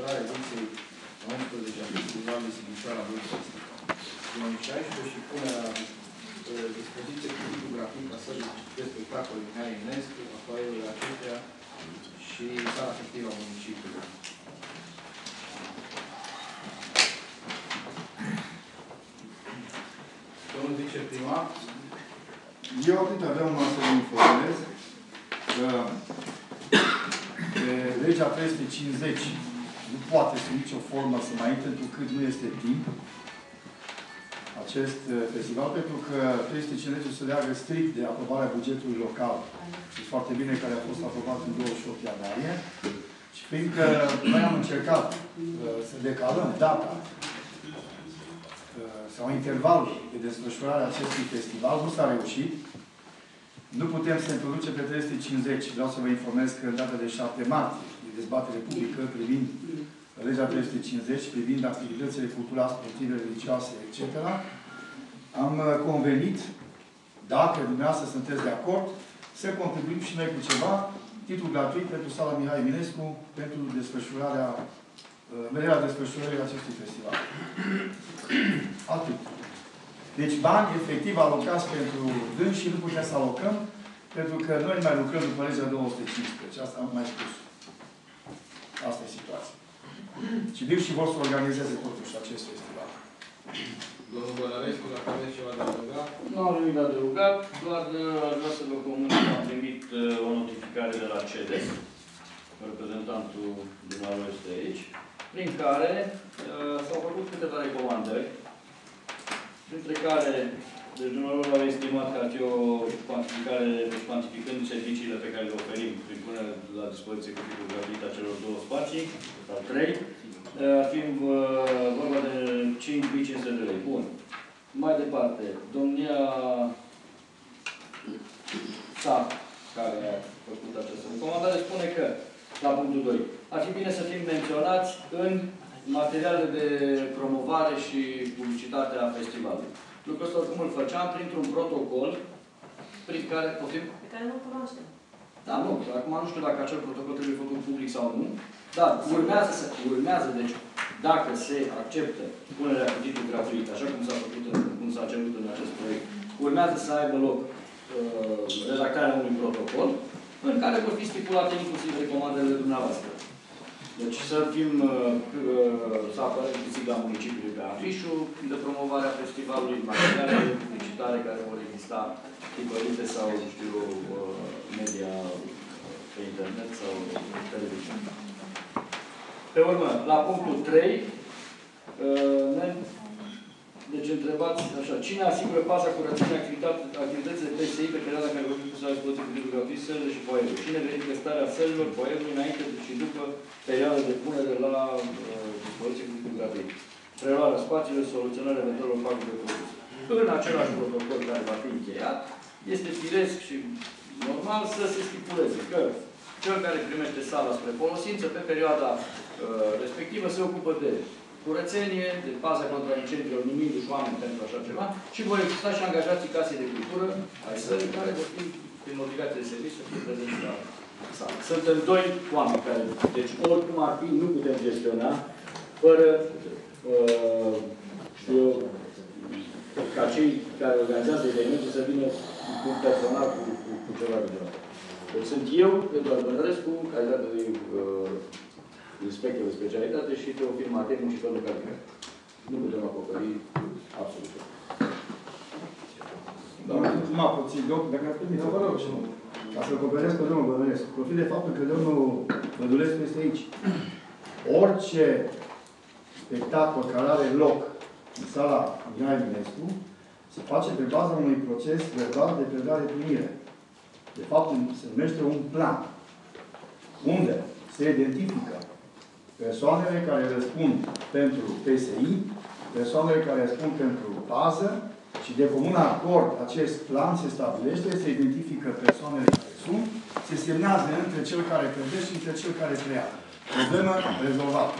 desfășurarea ediției a 11 a Festivalului Sighișoara Vârstesc 2016 și punerea la uh, dispoziție cu titlul gratuit a sării de spectacol Mihai Eminescu, a foaielor acestea și sala efectivă a municipiului. Domnul viceprimar, Eu atât aveam numai să vă informez că de legea 350 nu poate sub nicio formă să mai intre întrucât nu este timp acest uh, festival, pentru că 350 se leagă strict de aprobarea bugetului local. Știți foarte bine care a fost aprobat în 28 ianuarie. Și fiindcă noi am încercat uh, să decalăm data uh, sau intervalul de desfășurare a acestui festival, nu s-a reușit. Nu putem să introducem pe 350. Vreau să vă informez că în data de 7 martie, de dezbatere publică privind legea 350, privind activitățile culturale, sportive, religioase, etc., am uh, convenit, dacă dumneavoastră sunteți de acord, să contribuim și noi cu ceva, titlu gratuit pentru sala Mihai Eminescu, pentru desfășurarea, uh, vederea desfășurării acestui festival. Atât. Deci bani efectiv alocați pentru dâns și nu putem să alocăm, pentru că noi mai lucrăm după legea 215. Asta am mai spus. Asta e situația. Și Bill și vor să organizeze totuși acest festival. domnul Bălărescu, dacă aveți ceva de adăugat, Nu am nimic de adăugat, doar uh, aș vrea să vă comunic că am primit uh, o notificare de la CEDES, reprezentantul dumneavoastră este aici, prin care uh, s-au făcut câteva recomandări, printre care, deci dumneavoastră au estimat că ar fi o cuantificare, deci cuantificând serviciile pe care le oferim prin punerea la dispoziție cu titlul gratuit a celor două spații, sau trei, uh, ar fi uh, vorba de 5.500 de lei. Bun. Mai departe, domnia sa, care a făcut această recomandare, spune că, la punctul 2, ar fi bine să fim menționați în materiale de promovare și publicitate a festivalului. Lucrul ăsta oricum îl făceam printr-un protocol prin care poftim pe care nu cunoaștem. Da, nu. Acum nu știu dacă acel protocol trebuie făcut public sau nu. Dar urmează să urmează, deci, dacă se acceptă punerea cu titlu gratuit, așa cum s-a făcut, în, cum s-a cerut în acest proiect, urmează să aibă loc uh, redactarea unui protocol în care vor fi stipulate inclusiv recomandările dumneavoastră. Deci să fim, uh, uh, să apărăm cu sigla municipiului pe afișul de promovare a festivalului, materiale de publicitare care vor exista tipărite sau, știu, uh, media pe internet sau televiziune. Pe urmă, la punctul 3, uh, ne, deci întrebați așa, cine asigură paza curățenia activității de PSI pe perioada care vor fi puse la dispoziție cu titlul gratuit sălile și foaierul? Cine verifică starea sălilor, foaierului înainte și după perioada de punere la uh, dispoziție cu titlul gratuit? Preluarea spațiilor, soluționarea eventualelor pagube produse. În același protocol care va fi încheiat, este firesc și normal să se stipuleze că cel care primește sala spre folosință pe perioada uh, respectivă se ocupă de curățenie, de paza contra incendiilor, numindu-și oameni pentru așa ceva și vor exista și angajații casei de cultură ai sării care vor fi prin obligație de serviciu să fie prezenți la sală. Suntem doi oameni care, deci oricum ar fi, nu putem gestiona fără, uh, știu eu, ca cei care organizează evenimente să vină cu personal, cu, cu, cu ceva de genul. Deci sunt eu, Eduard Bănărescu, calitate de uh, inspector de specialitate și Teofil Mateniu și domnul Cabinet. Nu putem acoperi absolut. tot. Doamne, numai puțin, domnul, dacă ar fi vă rog și nu. Ca să-l cooperez pe domnul Bădulescu. Profit de faptul că domnul Bădulescu este aici. Orice spectacol care are loc în sala Mihai Eminescu se face pe baza unui proces verbal de predare-primire. De fapt, se numește un plan. Unde se identifică persoanele care răspund pentru PSI, persoanele care răspund pentru pază și de comun acord acest plan se stabilește, se identifică persoanele care sunt, se semnează între cel care plătește și între cel care preia. Problemă rezolvată.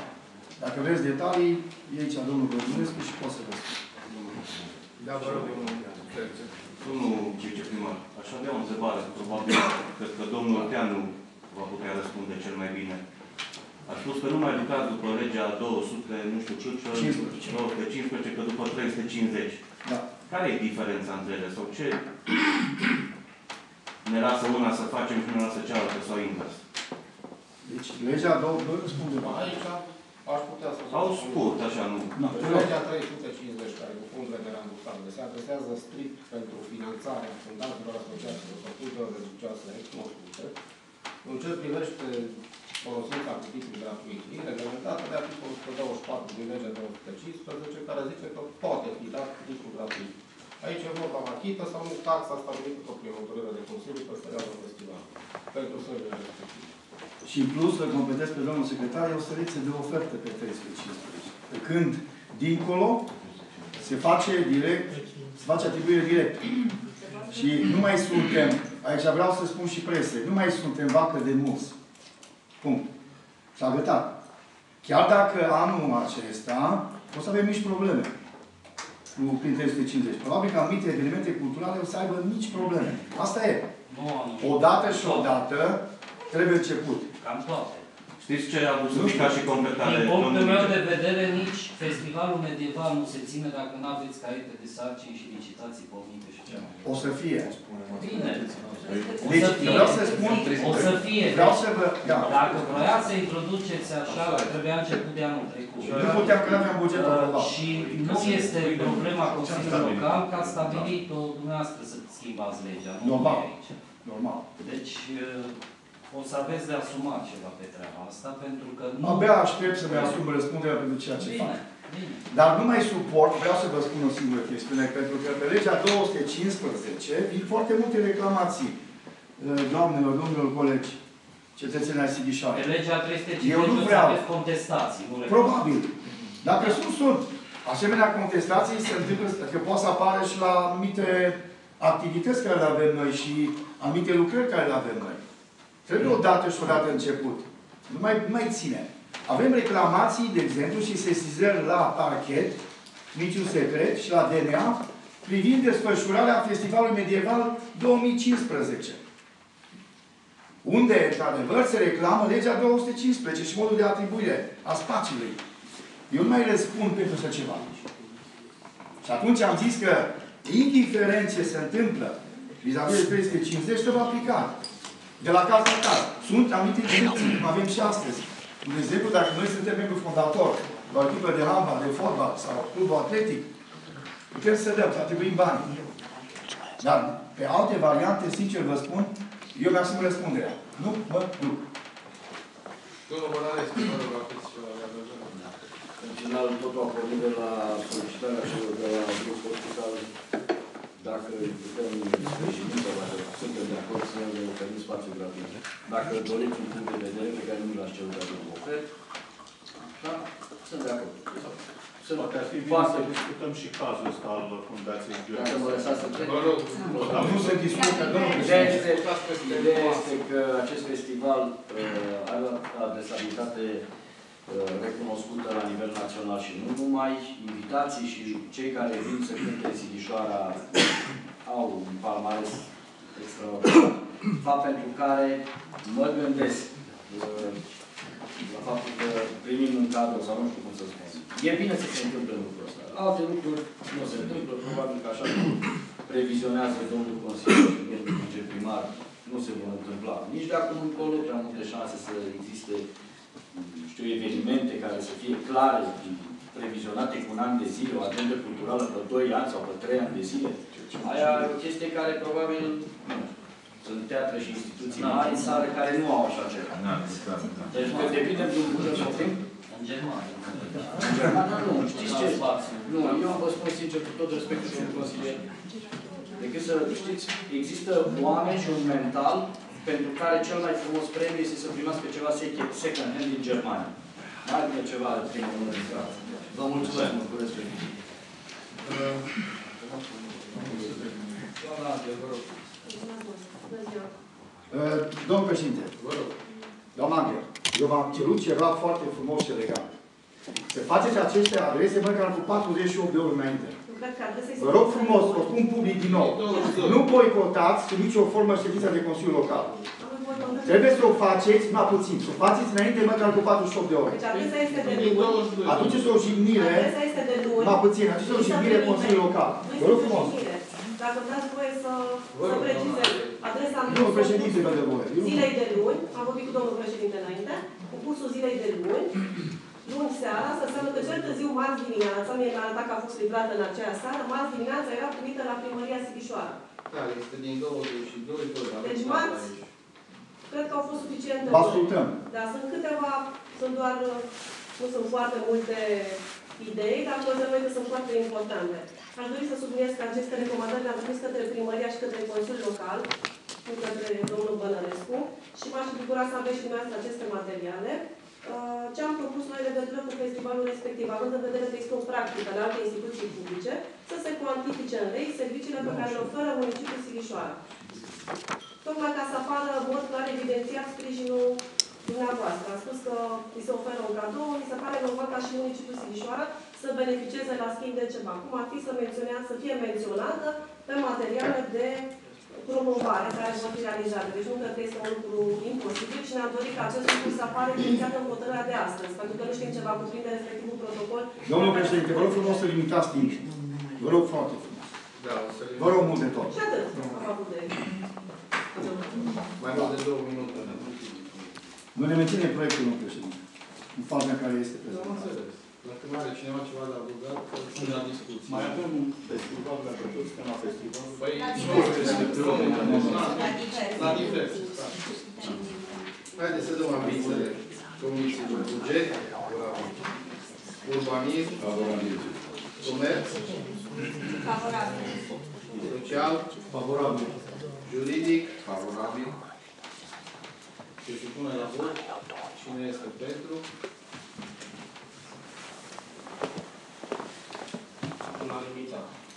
Dacă vreți detalii, e aici domnul Bădulescu și pot să vă spun. Da, vă rog, domnul Terță. Domnul viceprimar, aș avea o întrebare, probabil, cred că domnul Teanu va putea răspunde cel mai bine. A spus că nu mai lucrați după legea 200, nu știu cât, că 15. 215, că după 350. Da. Care e diferența între ele? Sau ce ne lasă una să facem și ne lasă cealaltă sau invers? Deci, legea două, doi răspunde. Aici aș putea să Sau scurt, așa, nu? Nu. Legea 350, care cu fondurile de rambursare se adresează strict pentru finanțarea fundațiilor, asociațiilor sau cultelor religioase recunoscute, în ce privește folosința cu titlu gratuit, e reglementată de articolul 124 din legea 215, care zice că poate fi dat cu titlu gratuit. Aici e vorba achită sau nu taxa stabilită pe prin hotărâre de Consiliu pe perioada festivalului, pentru sările respective. Și în plus, îl completez pe domnul secretar, e o săriță de oferte pe 315. Pe când, dincolo, se face direct, se face atribuire direct. Și nu mai suntem, aici vreau să spun și prese, nu mai suntem vacă de mus. Punct. S-a gătat. Chiar dacă anul acesta o să avem mici probleme cu prin 350. Probabil că anumite evenimente culturale o să aibă mici probleme. Asta e. Nu am Odată și odată trebuie început. Cam toate. Știți ce a adus ca și completare? Din punctul domnul meu Vice? de vedere, nici festivalul medieval nu se ține dacă nu aveți caiete de sarcini și licitații pornite și ce mai. O să fie. Bine. O Deci, să fie. vreau să spun, O să fie. vreau să vă, da, Dacă vroiați să introduceți așa, trebuia început de anul trecut. nu puteam că nu aveam buget Uh, aprobat. și nu este problema Consiliului Local că ați stabilit-o dumneavoastră să schimbați legea. Nu Normal. e aici. Normal. Deci uh, o să aveți de asumat ceva pe treaba asta, pentru că nu... Abia aștept să mi asum răspunderea pentru ceea ce fac. Bine, bine. Dar nu mai suport, vreau să vă spun o singură chestiune, pentru că pe legea 215 vin foarte multe reclamații, uh, doamnelor, domnilor colegi, cetățenii ai Sighișoare. Pe legea Eu 350 nu nu vreau. aveți contestații, nu le Probabil. Dacă sunt, sunt. Asemenea contestații se întâmplă, că poate să apară și la anumite activități care le avem noi și anumite lucrări care le avem noi. Trebuie o dată și o dată început. Nu mai, nu mai ține. Avem reclamații, de exemplu, și sesizări la parchet, niciun secret, și la DNA, privind desfășurarea Festivalului Medieval 2015. Unde, într-adevăr, se reclamă legea 215 și modul de atribuire a spațiului. Eu nu mai răspund pentru așa ceva. Și atunci am zis că, indiferent ce se întâmplă, vis-a-vis de 350, se va aplica. De la caz la caz. Sunt anumite excepții, cum avem și astăzi. De exemplu, dacă noi suntem membru fondator la o echipă de handbal, de fotbal sau clubul atletic, putem să dăm, să atribuim bani. Dar pe alte variante, sincer vă spun, eu mi-asum răspunderea. Nu mă duc. Domnul Bănarescu, vă rog, aveți ceva de adăugat? În final, totul a pornit de la solicitarea celor de la grupul hospital dacă putem sprijini sau dacă suntem de acord să ne oferim spațiu gratuit. Dacă doriți un punct de vedere pe care nu l-aș cerut de acum ofer, da, sunt de acord. Sunt Poate ar fi bine foarte să discutăm și cazul ăsta al Fundației Dacă mă Gheorghe. lăsați să trec. Vă rog, Nu se discută, domnul Ideea președinte. este, ideea este că acest festival uh, are o adresabilitate uh, recunoscută la nivel național și nu numai. Invitații și cei care vin să cânte în Sighișoara au un palmares extraordinar. Fapt pentru care mă gândesc uh, la faptul că primim un cadru, sau nu știu cum să spun. E bine să se întâmple lucrul ăsta. Alte lucruri nu se întâmplă, probabil că așa cum previzionează domnul Consiliu și domnul viceprimar, nu se vor întâmpla. Nici de acum încolo prea multe șanse să existe, nu știu, evenimente care să fie clare, previzionate cu un an de zile, o agendă culturală pe 2 ani sau pe 3 ani de zile. Aia e o chestie care probabil, nu, sunt teatre și instituții mari în țară care nu au așa ceva. Deci că depinde de un buget sau timp. În Germania. În Germania nu, știți ce? Spațiu. Nu, eu vă spun sincer, cu tot respectul domnul consilier, decât să știți, există oameni și un mental pentru care cel mai frumos premiu este să primească ceva second second hand din Germania. Mai bine ceva de primă mână din față. Vă mulțumesc mult cu respect. Doamna Angel, vă rog. Uh, Domnul președinte, Vă rog. doamna Angel, eu v-am cerut ceva foarte frumos și elegant. Să faceți aceste adrese măcar cu 48 de ori înainte. Vă rog frumos, o spun public din nou. Nu boicotați sub nicio formă ședința de Consiliu Local. voi contați. Trebuie să o faceți, mai puțin, să o faceți înainte măcar cu 48 de ore. Deci adresa este de luni. Atunci este o jignire, Adresa este de luni. mai puțin, atunci este o jignire Consiliului Local. Nu Vă rog este o frumos. jignire. Dacă îmi dați voie să, Vă să rog, precizez. doamna. Adresa am Domnul pus-o președinte, vă dă voie. Eu nu- zilei de luni, am vorbit cu domnul președinte înainte, cu cursul zilei de luni, luni seara, să înseamnă că cel târziu marți dimineața, mie mi-a arătat că a fost livrată în aceea seară, marți dimineața era primită la primăria Sighișoara. Da, este din 22, tot, aveți Deci data marți, aici. Cred că au fost suficiente. Vă ascultăm. Da, sunt câteva, sunt doar, nu sunt foarte multe idei, dar considerăm că sunt foarte importante. Aș dori să subliniez că aceste recomandări le-am trimis către primăria și către Consiliul Local, nu către domnul Bănărescu, și m-aș bucura să aveți și dumneavoastră aceste materiale. Uh, Ce am propus noi în legătură cu festivalul respectiv, având în vedere că există o practică la alte instituții publice, să se cuantifice în lei serviciile pe care le oferă municipiul Sighișoara. Tocmai ca să apară în mod clar evidențiat sprijinul dumneavoastră. A spus că îi se oferă un cadou, mi se pare normal ca și municipiul Sighișoara să beneficieze la schimb de ceva. Cum ar fi să, menționează, să fie menționată pe materiale de promovare care vor fi realizate. Deci nu cred că este un lucru imposibil și ne-am dorit ca acest lucru să apară evidențiat în hotărârea de astăzi, pentru că nu știm ce va cuprinde respectivul protocol. Domnul președinte, vă rog frumos să limitați timpul. Vă rog foarte frumos. Da, o să Vă rog mult de tot. Și atât am avut de Mai mult de două minute. Nu ne menține proiectul, domnul președinte. În faza în care este Nu am prezent. Înțeles. Dacă nu are cineva ceva de adăugat, să la discuție. Mai avem un festival, dacă tot suntem la festival. Păi, La nu, diverse. este drum internațional. La diverse. La divers. da. Haideți să dăm ambițiile Comisiei de Buget, Urbanism, Comerț, Favorabil. Social, Favorabil. Juridic, favorabil. Și se pune la vot. Cine este pentru? 跟你讲